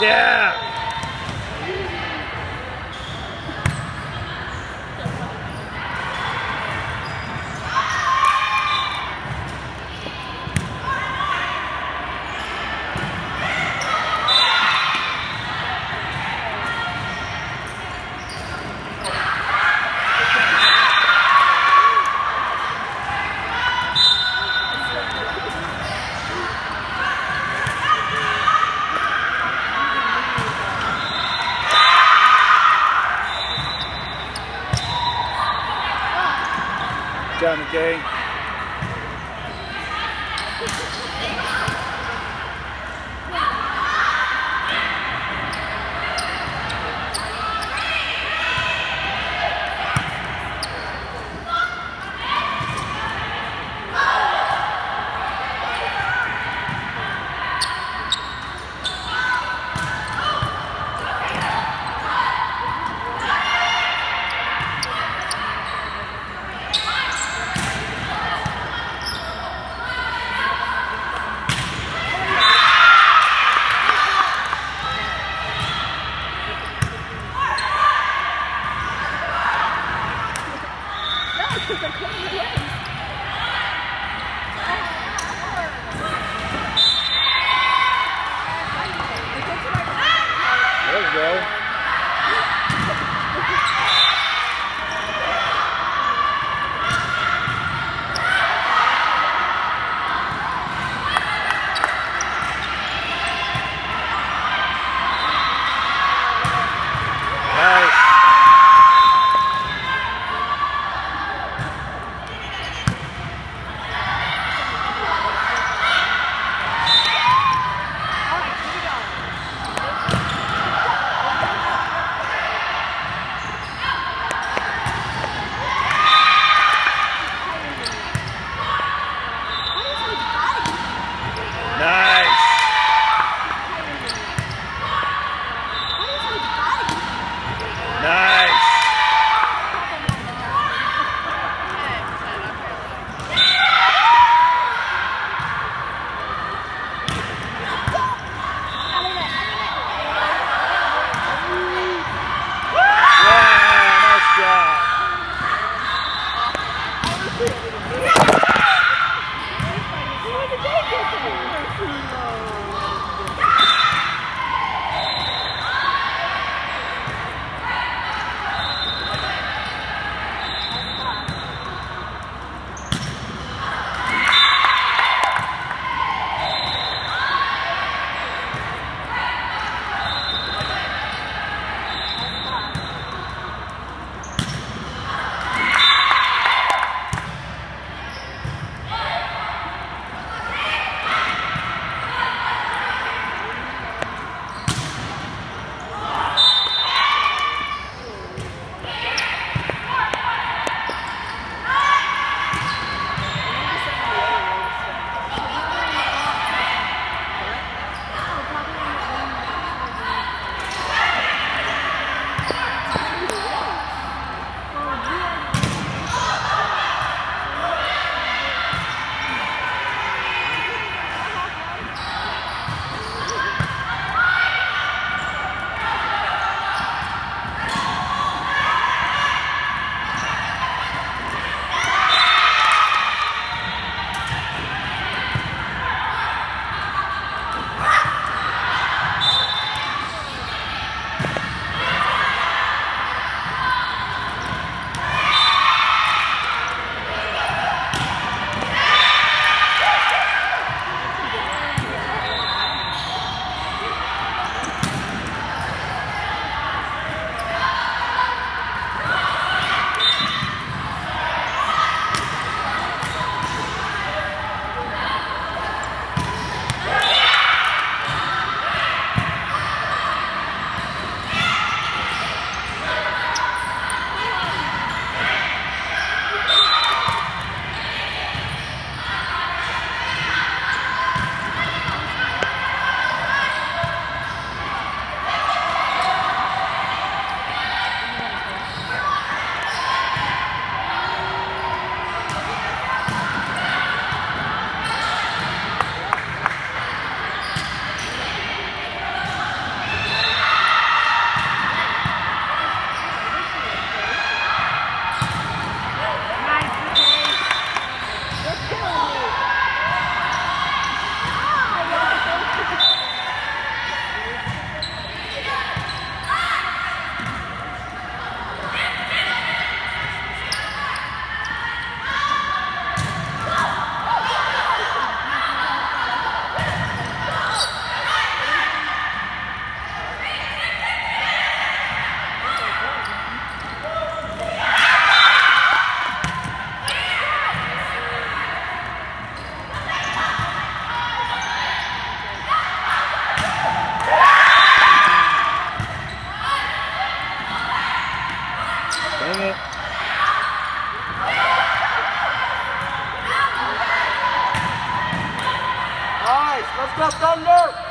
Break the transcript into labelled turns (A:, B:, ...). A: Yeah. Thank you. Because they're coming away. Let's go Thunder!